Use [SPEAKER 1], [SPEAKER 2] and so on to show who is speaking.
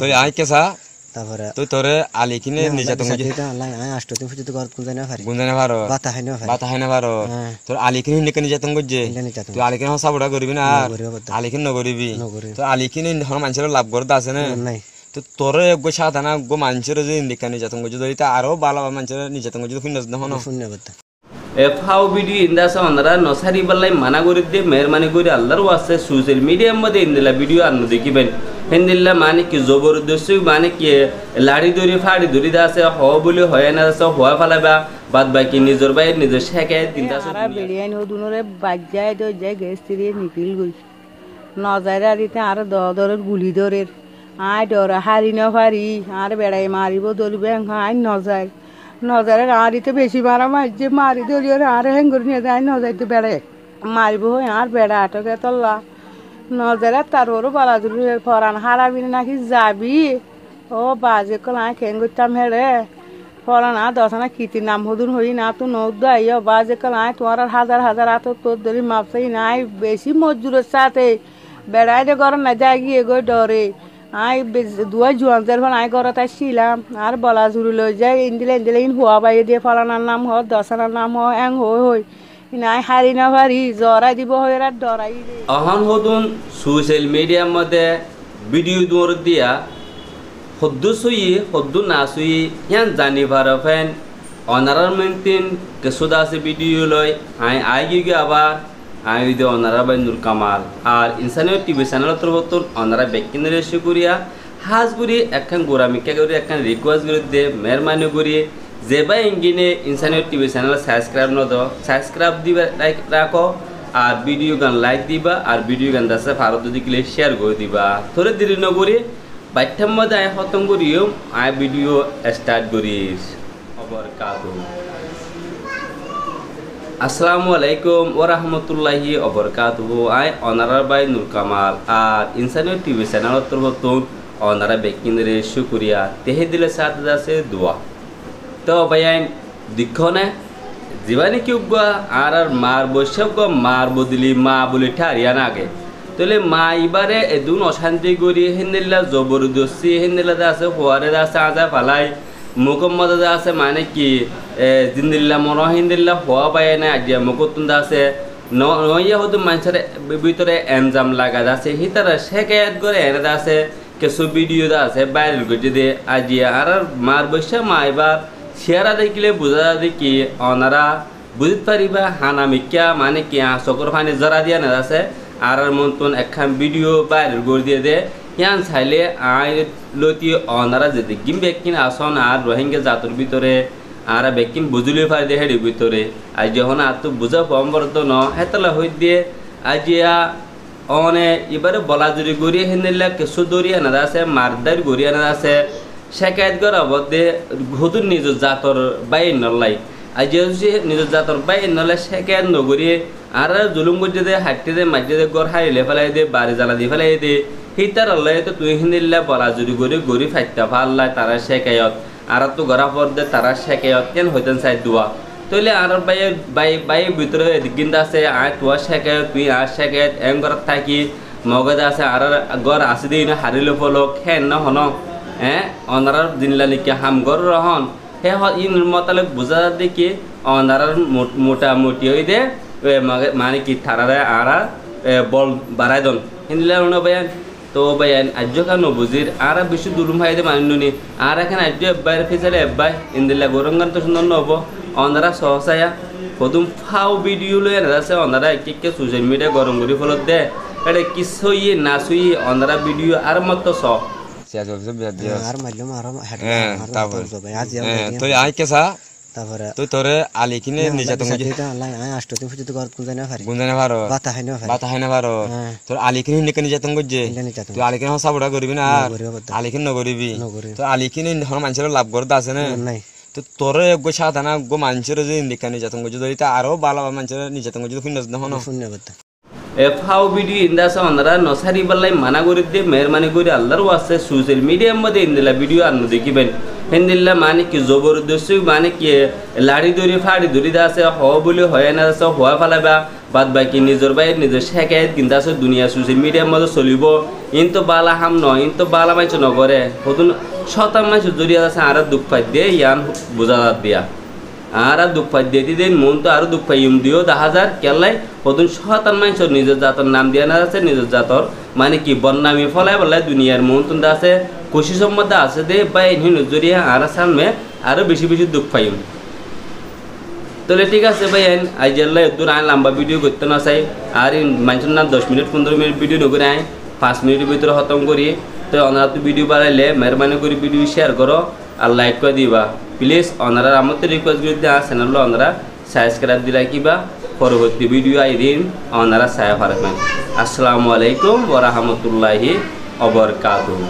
[SPEAKER 1] তুই আই কেসা
[SPEAKER 2] তারপরে
[SPEAKER 1] তুই তোরে আলি কিনে
[SPEAKER 2] কোন জানা পারি
[SPEAKER 1] না পারো
[SPEAKER 2] বাতা হাই না পারি
[SPEAKER 1] বাতা না পারো। তোর আলি কিনে নিকে নির্যাতন করছে
[SPEAKER 2] নির্যাতন
[SPEAKER 1] তুই আলি কিনে সাপোর্ট করবি না আর
[SPEAKER 2] করিব বাতা।
[SPEAKER 1] আলি কিনে নকরিবি তো আলি কিনে হন মানুষের লাভ করতে আছে না
[SPEAKER 2] নাই
[SPEAKER 1] তো তোর গো সাধারণ গো মানুষের যদি নিকা আরও ভালো মানুষের নির্যাতন করছে
[SPEAKER 2] শূন্য বাতা
[SPEAKER 3] এ ফাও ভিডিও ইন্দাস অনারা নসারি বাল্লাই মানা করে দিয়ে মেহরবানি করে আল্লাহর ওয়াস্তে সোশ্যাল মিডিয়ার মধ্যে ইন্দিলা ভিডিও আন্ন দেখিবেন হিন্দিল্লা মানে কি জবরদস্তি মানে কি লাড়ি দড়ি ফাড়ি দা আছে হ বলে হয় না আছে হওয়া ফেলাবা বাদ বাকি নিজের বাই নিজের শেখে তিনটা
[SPEAKER 4] বিরিয়ানি হদুনরে বাজ্যায় তো যাই গ্যাস তিরিয়ে নিপিল গই নজারে আরিতে আর দ দরের গুলি দরের আয় ডর হারি ন আর বেড়াই মারিব ধরবে আই নজার নজারে আরিতে বেশি মারা মারছে, মারি ধরিও আর হেং করে নিয়ে যায়, নজাইতে বেড়াই মারিব আর বেড়া আটকে তল্লা। নজারে তার ওরও বলা দিল ফরান হারাবি নাকি যাবি? ও বাজে কল খেং করতাম হেড়ে ফলানা দশনা কিতি নাম হদুন হই না তো নৌদ বাজে কাল তোমার আর হাজার হাজার আত তোর ধরি মাপসাই নাই। বেশি মজুরের সাথে বেড়াই যে গরম না, যায় গিয়ে গো ডরে। আই দুয়া জুয়ানদের ফোন আই ঘর তাই ছিলাম আর বলা জুড়ি লই যাই, ইন্দিলে ইন্দিলে ইন হুয়া বাইয়ে দিয়ে ফলানার নাম হ দশনার নাম হ, এং হই হই। নাই হারি না পারি জরাই দিব হই আর ডরাই দে
[SPEAKER 3] অহন হদুন সোশ্যাল মিডিয়ার মধ্যে ভিডিও দৌর দিয়া, হদ্দু সুই, হদ্দু না সুই, ইয়ান জানি ভারো ফেন। অনারার মেনতিন কেসুদা আছে ভিডিও লই আই আই গিয়ে আবার। আই দে অনারা বাই নুর কামাল আর ইনসানিও টিভি চ্যানেল তরবতন অনারা বেকিন রেসি করিয়া হাজ গুরি একখান গোরামিকা করি একখান রিকোয়েস্ট করে দে মেহরবানি করি যে বা ইঙ্গিনে ইনসানিও টিভি চ্যানেল সাবস্ক্রাইব নদ সাবস্ক্রাইব দিবা রাখো, আর ভিডিও গান লাইক দিবা, আর ভিডিও গান দাসে ভারত দিলে শেয়ার করে দিবা। থরে দেরি নকরি বাধ্যম মধ্যে আয় খতম করিও, আয় ভিডিও স্টার্ট করিস। খবর কাদু আসসালামু আলাইকুম ও রহমতুল্লাহি অবরকাতুহু আই অনারার বাই নুর কামাল আর ইনসানিয়ত টিভি চ্যানেল তরফতুন অনারা বেকিনরে শুকুরিয়া তেহে দিলে সাথ আছে দোয়া তো ভাইয়াইন দিক্ষ না জীবানি কি উগা আর আর মার বৈশব গো মার বদলি মা বলে ঠারিয়া না আগে তাহলে মা এবারে এদুন অশান্তি করি হিন্দিল্লা জবরদস্তি হিন্দিল্লা আছে হওয়ারে আছে আজা ফালাই মুকম্মদ আছে মানে কি জিন্দিল্লা মন হিন্দিল্লা হওয়া পায় না আজিয়া মুকুতুন আছে নইয়া হতো মানুষের ভিতরে এনজাম লাগা আছে হিতারা শেখায়াত করে এনে আছে কিছু ভিডিও আছে বাইরের গতি দে আজিয়া আর মার বৈশা মা এবার শেয়ারা দেখিলে বুঝা কি অনারা বুঝতে পারিবা হানামিকা মানে কি চকর ফানি জরা দিয়া না আছে আর মতন একখান ভিডিও বাইরের গড় দিয়ে দে ইয়ান চাইলে আই লতি অনারা যদি গিম বেকিন আসন আর রোহিঙ্গা জাতির ভিতরে আর বেকিন বুঝলি পারি দে হেডি ভিতরে আর যখন আর তো বুঝা কম বরত ন, হেতলা হই দিয়ে। আজিয়া অনে এবারে বলা যদি গড়িয়ে হেনিলে কেঁচু দরিয়া না আছে মারদার গড়িয়া না আছে। শেখায়ত করা বদে হুদুর নিজ জাতর বাই নলাই। আজি হচ্ছে নিজ জাতর বাই নলে শেখায়ত নগরিয়ে আর জুলুম করছে দে হাঁটতে দে মাঝে দে গড় হারিলে ফেলাই দে বাড়ি জ্বালা দিয়ে ফেলাই দে হিতার আল্লাহ তো তুই বলা যদি গড়ি গড়ি ফাইতা ফাল্লাই তারা শেখায়ত আর তো গড়া পর দে তারা শেখায়ত কেন হইতেন চাই দোয়া তইলে আর বাই বাই বাই ভিতরে গিন্দা আছে আয় তোয়া শেখায়ত তুই আর শেখায়ত এম ঘর থাকি মগজ আছে আর গড় আসি দিন হারিলে ফলক হেন ন হন। হ্যাঁ অনারার দিনলা লিখে হামগর রহন হে ইন মতালে বুঝা দেখি অনারার মোটামুটি হই দে মানে কি থারারে আরা বল বাড়াই দন। হিন্দিলা তো বয়ান আজ্য খানো বুঝির আর বেশি দুলুম হাই দে মানুষ নি আর এখানে আজ্য এব্বাই ফিসালে এব্বাই ইন্দিলা গরঙ্গান তো সুন্দর নব অনারা সহসায়া প্রথম ফাও ভিডিও লই আছে অনারা একে একে সোশ্যাল মিডিয়া গরম করি ফলত দে এটা কিছু ইয়ে না সুই অনারা ভিডিও আর মতো
[SPEAKER 2] আর মারলাম আর
[SPEAKER 1] তারপর আই কেসা
[SPEAKER 2] তারপরে
[SPEAKER 1] তুই তোরে আলি কিনে নির্যাতন করছিস
[SPEAKER 2] আষ্টতে তো গরত কোন জানা পারি
[SPEAKER 1] গুঞ্জা না পারো
[SPEAKER 2] বাতা হাই না পারি
[SPEAKER 1] বাতা হয় না পারো
[SPEAKER 2] হ্যাঁ।
[SPEAKER 1] তোর আলি কিনে নিকে
[SPEAKER 2] নিজে
[SPEAKER 1] তুই আলি কিনে সাবড়া করবি না আর? আলি কিনে
[SPEAKER 2] নগরিবি।
[SPEAKER 1] তো আলি কিনে হন মানুষের লাভ করতে আছে না?
[SPEAKER 2] নাই।
[SPEAKER 1] তো তোর গো সাধারণ গো মানুষের যদি নিকা নির্যাতন করছে যদি তা আরও ভালো মানুষের নির্যাতন করছে শুনে দেখো না
[SPEAKER 2] শূন্য
[SPEAKER 3] এ ফাও ভিডিও ইন্দা আছে ওনারা নসারি বাল্লাই মানা করে দিয়ে মেহরবানি করে আল্লাহর ওয়াসে সোশ্যাল মিডিয়ার মধ্যে ইন্দিলা ভিডিও আনো দেখিবেন হিন্দিল্লা মানে কি জবরদস্তি মানে কি লাড়ি দড়ি ফাড়ি দা আছে হ বলে হয় না আছে হওয়া ফেলাবা বাদ বাকি নিজের বাই নিজের শেখায় কিন্তু আছে দুনিয়া সোশ্যাল মিডিয়ার মধ্যে চলিব ইন বালা হাম নয় ইন বালা মাইছ নগরে হতুন শতাং মাইছ জড়িয়ে আছে আর দুঃখ পাই দিয়ে ইয়ান বোঝা দিয়া আর দুঃখ পাই দিয়ে দিন মন তো আরও দুঃখ পাই ইম দিও দেখা যার কেলাই হতুন শতান মানুষের নিজের জাতর নাম দিয়া না আছে নিজের জাতর মানে কি বন্নামি ফলাই বলাই দুনিয়ার মন তুন্দা আছে। খুশি সম্বন্ধে আছে দে বা ইহিন জড়িয়ে আর সামনে আরও বেশি বেশি দুঃখ পাইম তাহলে ঠিক আছে ভাই আইন আজ আল্লাহ দূর আইন লম্বা ভিডিও করতে না চাই আর মানুষের না দশ মিনিট পনেরো মিনিট ভিডিও নকরে আইন পাঁচ মিনিটের ভিতরে খতম করি তো ওনারা তো ভিডিও বাড়াইলে মেহরবানি করে ভিডিও শেয়ার করো আর লাইক করে দিবা? প্লিজ ওনারা আমার তো রিকোয়েস্ট করে দিয়ে চ্যানেল ওনারা সাবস্ক্রাইব দিলা কিবা? পরবর্তী ভিডিও আই দিন ওনারা সাহেব আসসালামু আলাইকুম ওরহামতুল্লাহি অবরকাতুহ